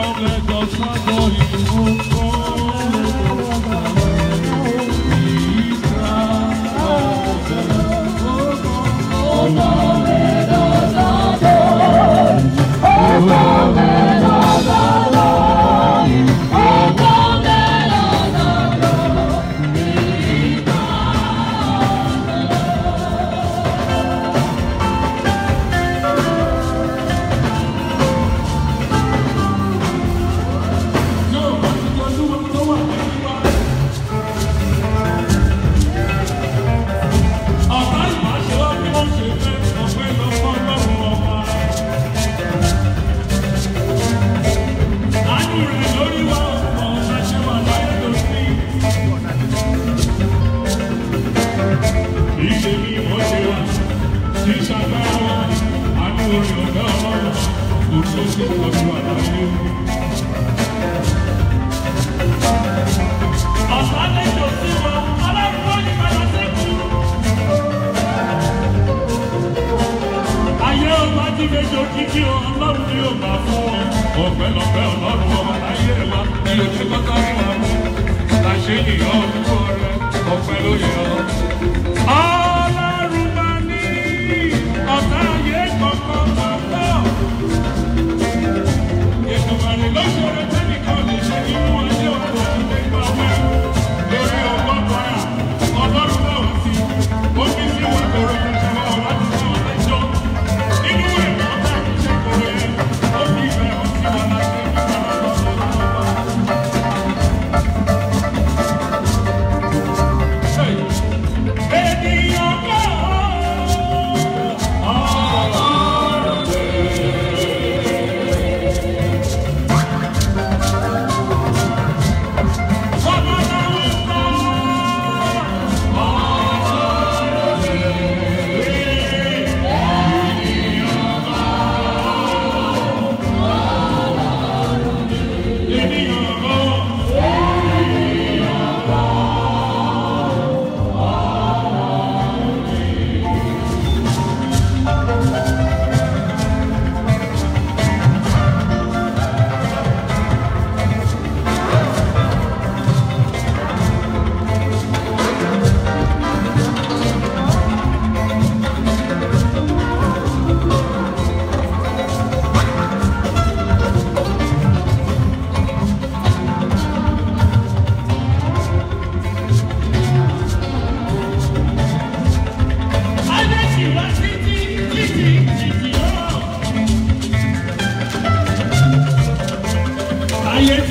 Republic.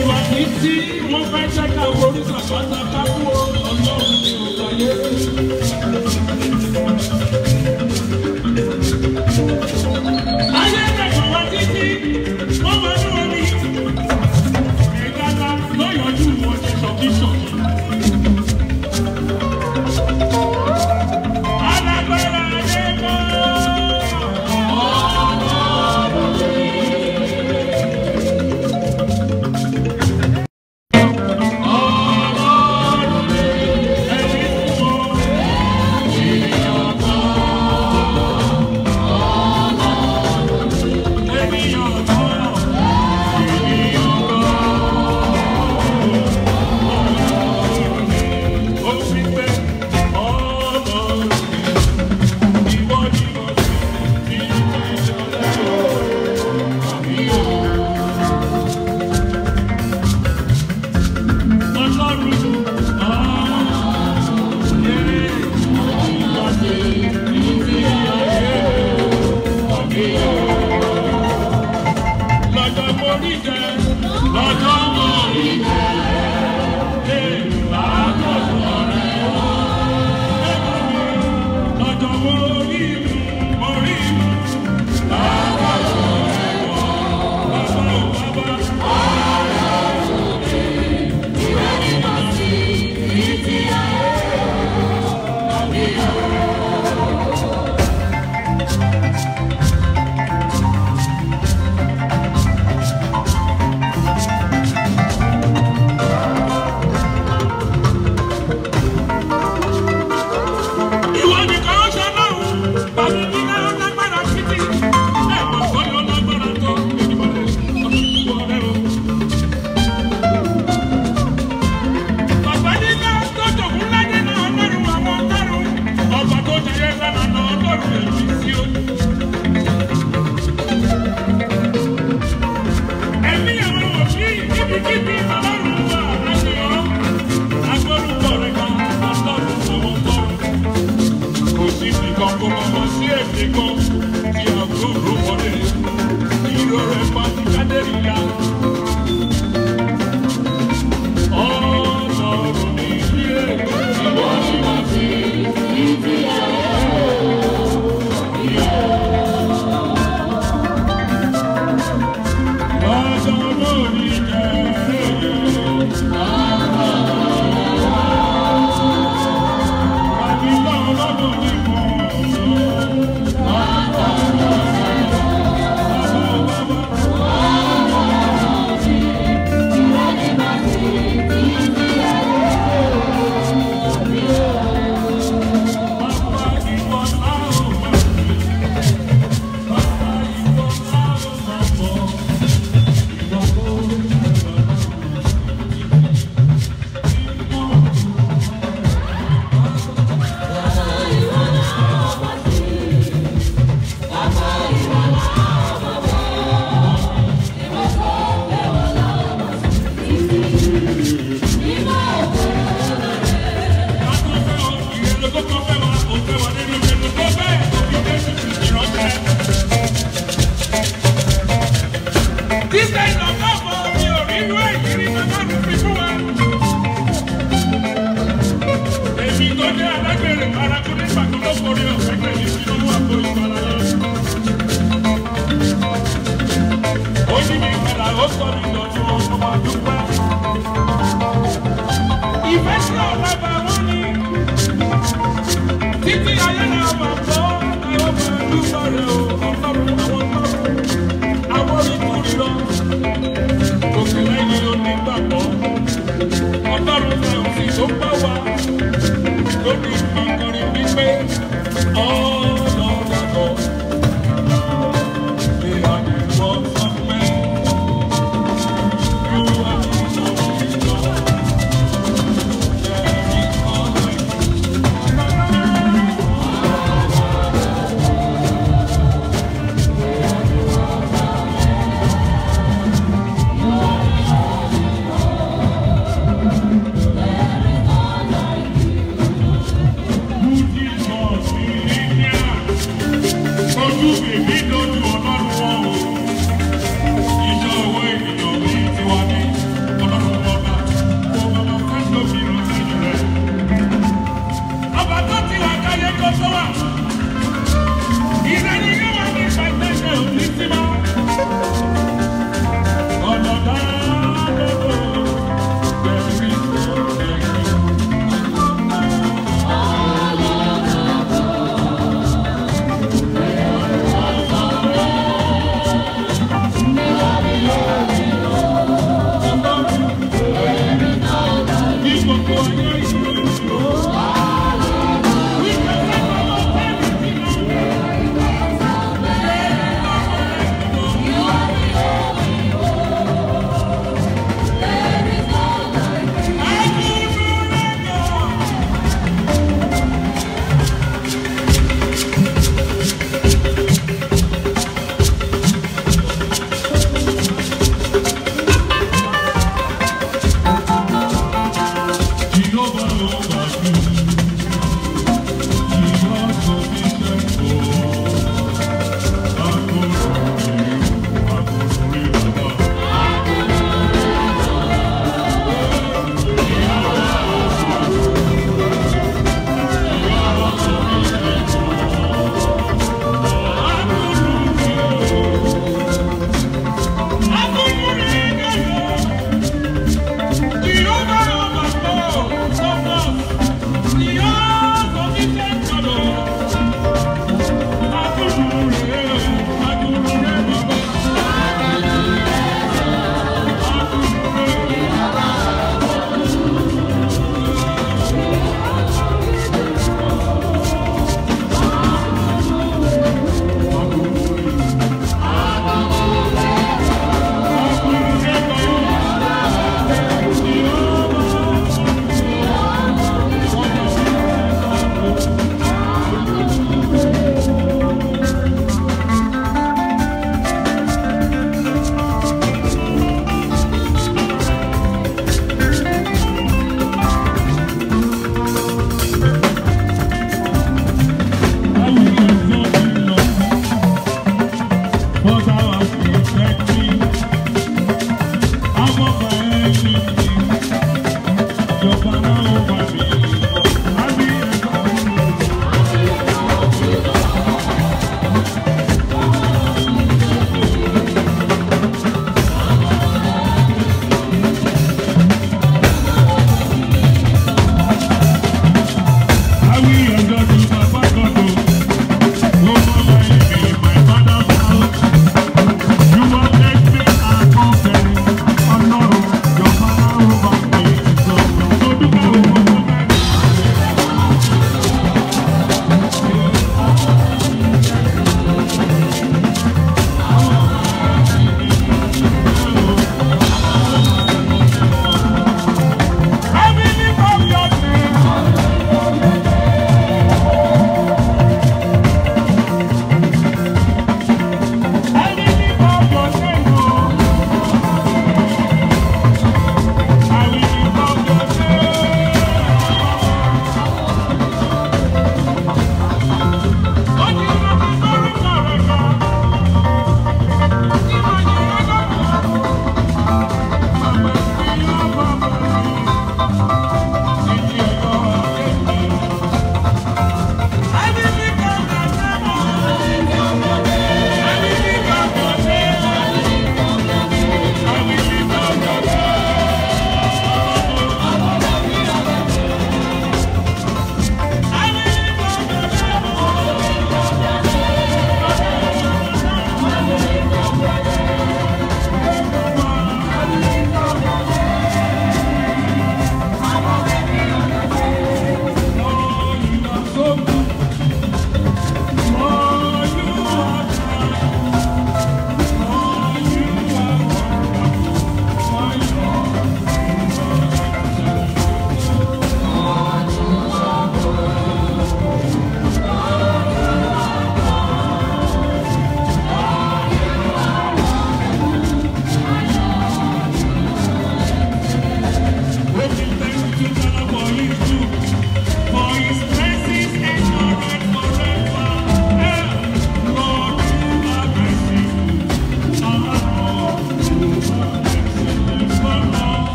ìwà kì í tí wọ́n fẹ́ ṣẹ́ka orí sàpátà kákó ọlọ́run ní ọ̀gbáyé.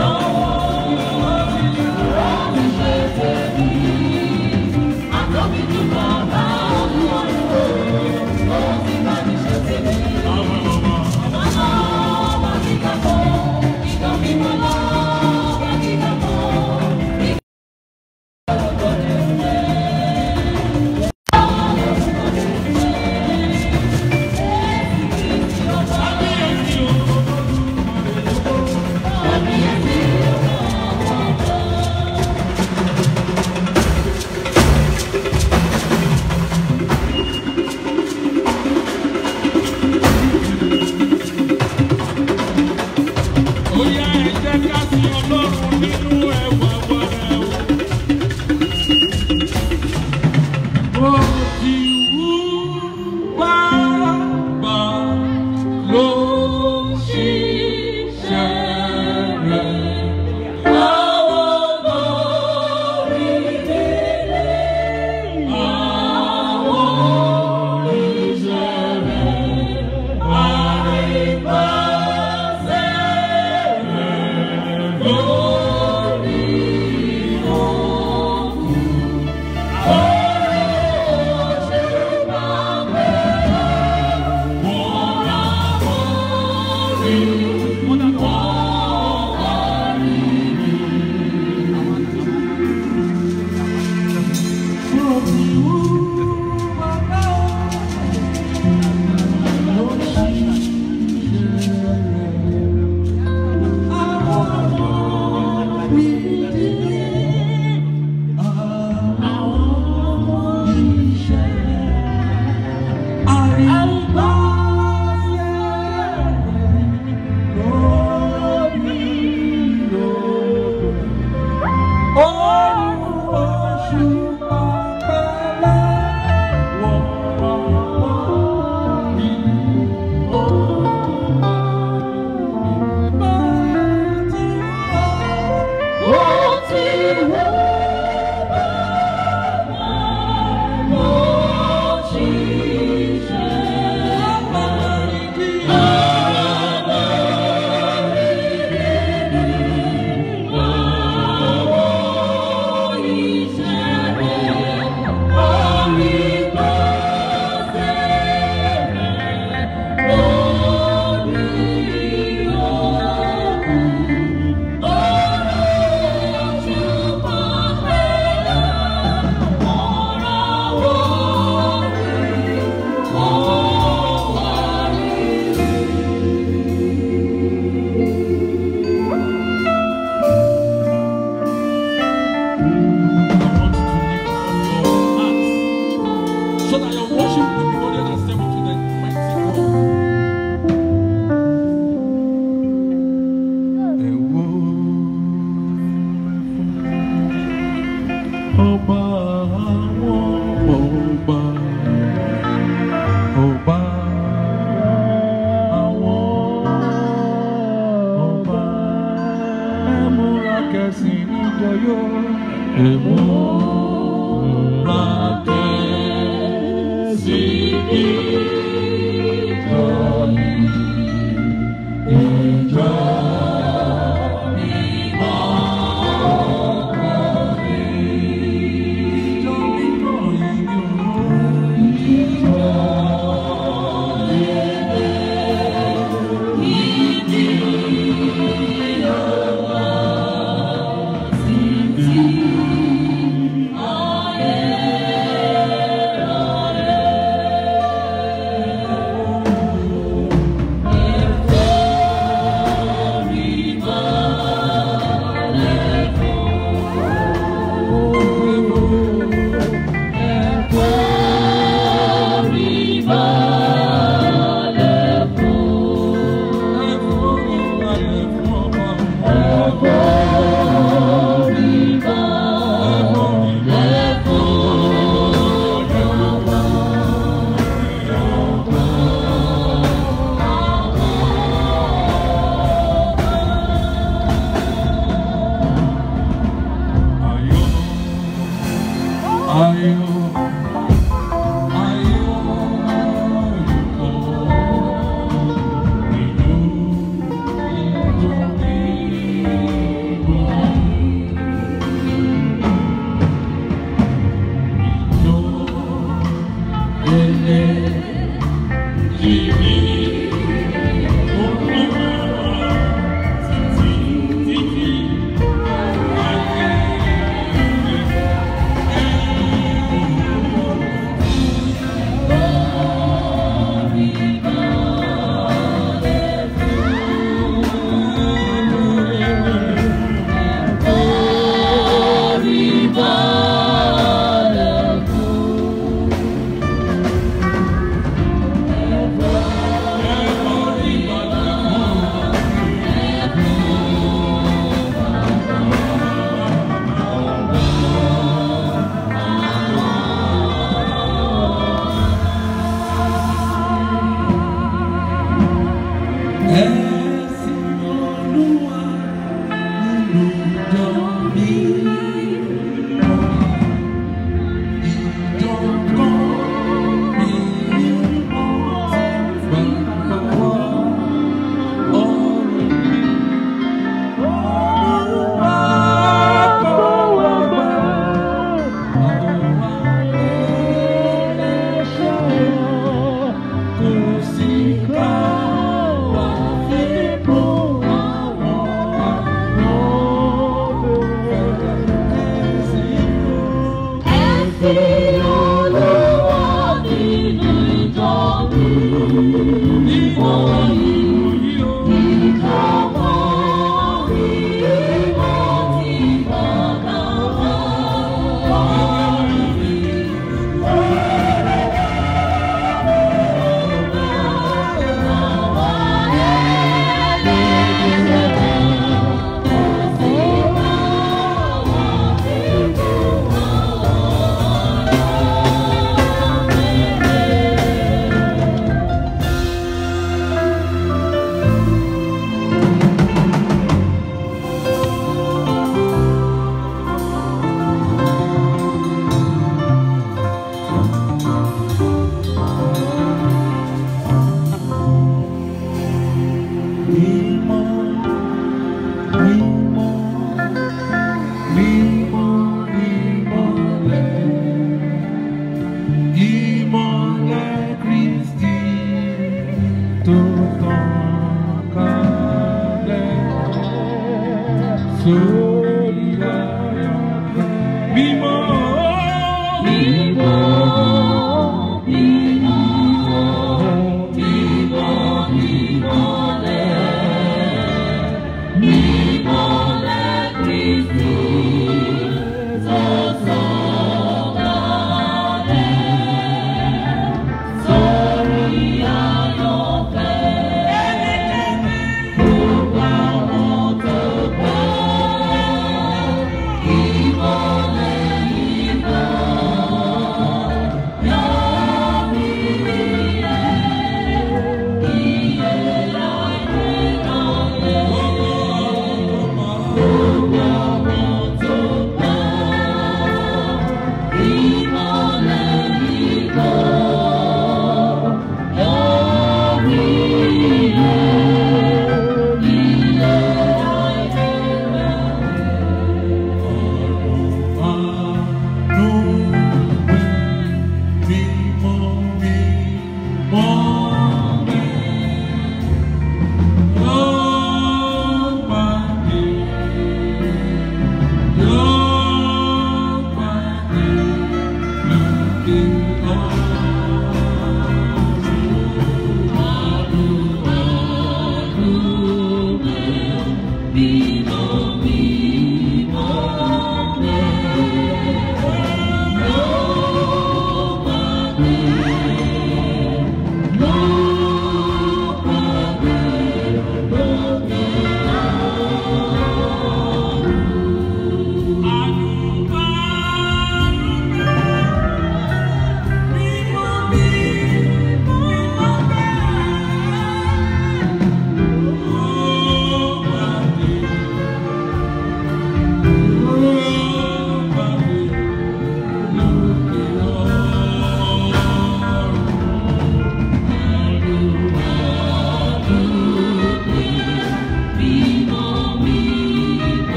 know